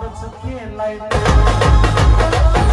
that's a kid like